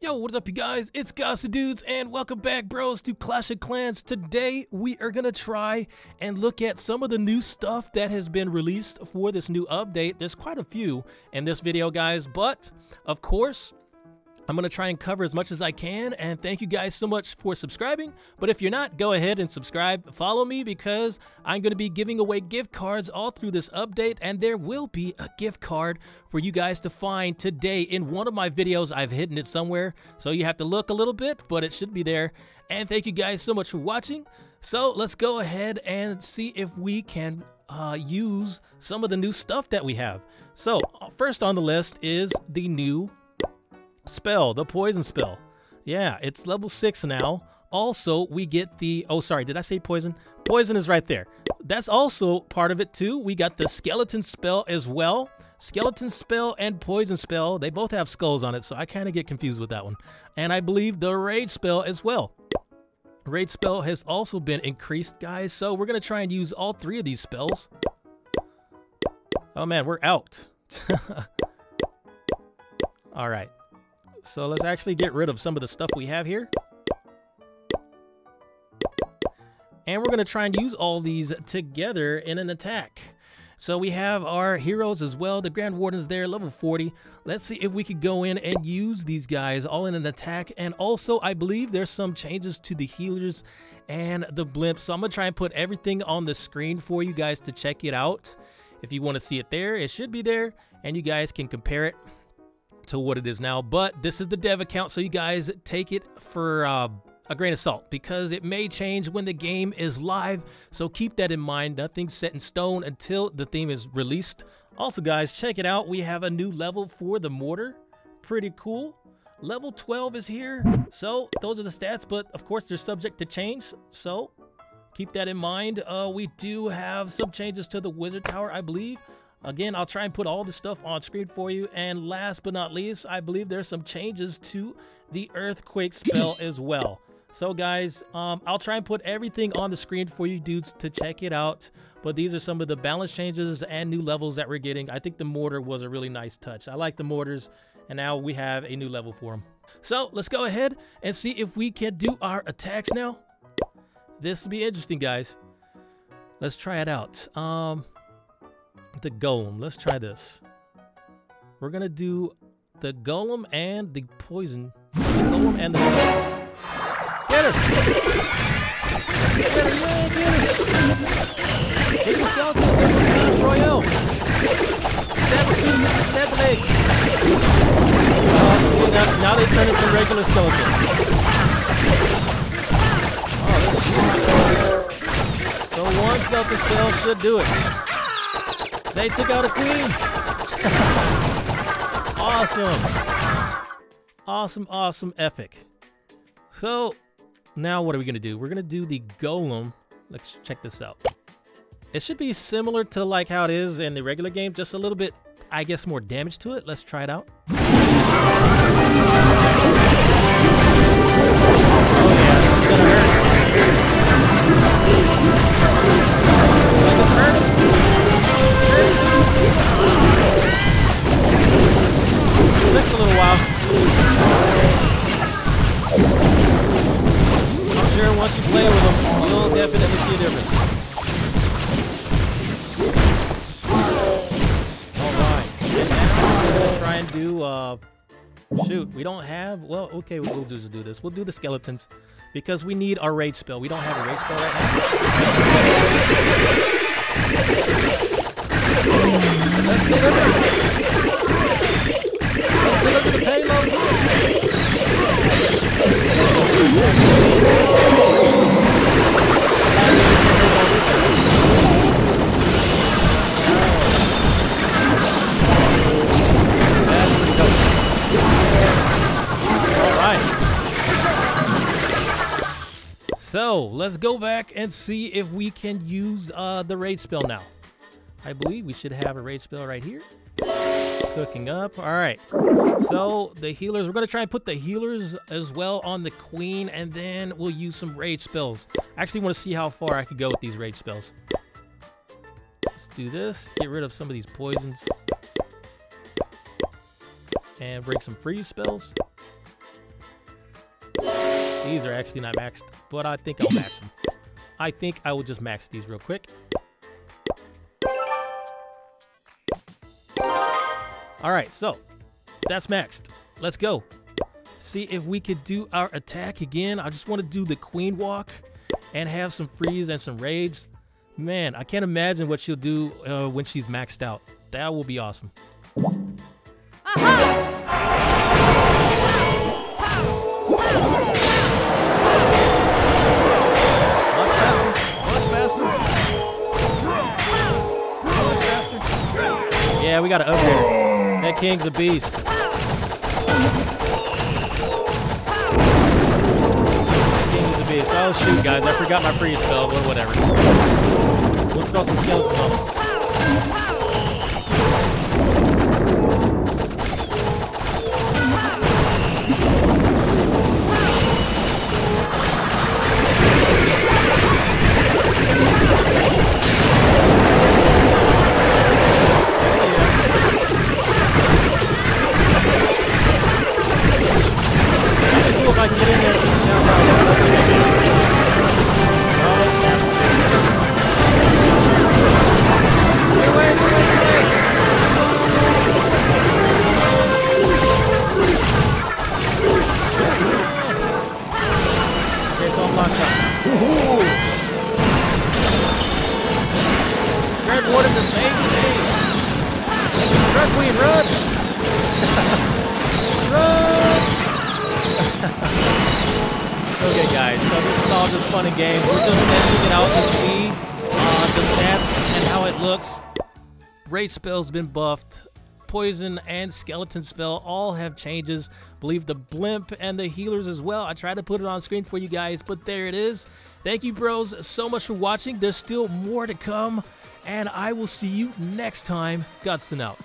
Yo, what's up, you guys? It's Godson Dudes, and welcome back, bros, to Clash of Clans. Today, we are gonna try and look at some of the new stuff that has been released for this new update. There's quite a few in this video, guys, but of course, I'm going to try and cover as much as I can, and thank you guys so much for subscribing. But if you're not, go ahead and subscribe. Follow me because I'm going to be giving away gift cards all through this update, and there will be a gift card for you guys to find today in one of my videos. I've hidden it somewhere, so you have to look a little bit, but it should be there. And thank you guys so much for watching. So let's go ahead and see if we can uh, use some of the new stuff that we have. So first on the list is the new spell, the poison spell. Yeah, it's level 6 now. Also, we get the... Oh, sorry, did I say poison? Poison is right there. That's also part of it, too. We got the skeleton spell as well. Skeleton spell and poison spell, they both have skulls on it, so I kind of get confused with that one. And I believe the rage spell as well. Rage spell has also been increased, guys, so we're going to try and use all three of these spells. Oh, man, we're out. all right. So let's actually get rid of some of the stuff we have here. And we're going to try and use all these together in an attack. So we have our heroes as well. The Grand Warden's there, level 40. Let's see if we could go in and use these guys all in an attack. And also, I believe there's some changes to the healers and the blimps. So I'm going to try and put everything on the screen for you guys to check it out. If you want to see it there, it should be there. And you guys can compare it to what it is now. But this is the dev account, so you guys take it for uh, a grain of salt because it may change when the game is live. So keep that in mind. Nothing's set in stone until the theme is released. Also, guys, check it out. We have a new level for the mortar. Pretty cool. Level 12 is here. So those are the stats, but of course they're subject to change. So keep that in mind. Uh, we do have some changes to the wizard tower, I believe. Again, I'll try and put all the stuff on screen for you. And last but not least, I believe there's some changes to the Earthquake spell as well. So guys, um, I'll try and put everything on the screen for you dudes to check it out. But these are some of the balance changes and new levels that we're getting. I think the mortar was a really nice touch. I like the mortars, and now we have a new level for them. So let's go ahead and see if we can do our attacks now. This will be interesting, guys. Let's try it out. Um, the golem. Let's try this. We're gonna do the golem and the poison. The golem and the skeleton. Get her! Get her, yeah, get her! Take the skeleton, Royale! Stab stab the legs! Uh, see, now, now they turn into regular skeletons. Oh, so one skeleton spell should do it. They took out a queen. awesome. Awesome, awesome, epic. So, now what are we to do? We're to do the golem. Let's check this out. It should be similar to like how it is in the regular game, just a little bit, I guess, more damage to it. Let's try it out. Shoot, we don't have, well, okay, we'll do, do this. We'll do the skeletons because we need our rage spell. We don't have a rage spell right now. Let's deliver! Deliver the payload. So, let's go back and see if we can use uh, the rage spell now. I believe we should have a rage spell right here. Cooking up. All right. So the healers, we're going to try and put the healers as well on the queen, and then we'll use some rage spells. I actually want to see how far I could go with these rage spells. Let's do this. Get rid of some of these poisons. And bring some freeze spells. These are actually not maxed, but I think I'll max them. I think I will just max these real quick. All right, so that's maxed. Let's go. See if we could do our attack again. I just want to do the queen walk and have some freeze and some rage. Man, I can't imagine what she'll do uh, when she's maxed out. That will be awesome. We got to upgrade. That king's a beast. That king is a beast. Oh shoot, guys, I forgot my freeze spell, but whatever. We'll throw some skeletons on him. Red Queen, run! run! okay, guys, so this is all just fun and games. We're just testing it out to see uh, the stats and how it looks. Rage spell's been buffed. Poison and skeleton spell all have changes. Believe the blimp and the healers as well. I tried to put it on screen for you guys, but there it is. Thank you, bros, so much for watching. There's still more to come, and I will see you next time. Godson out.